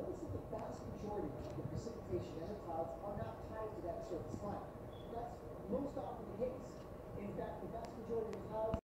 notice that the vast majority of the precipitation and the clouds are not tied to that surface line. That's most often the case.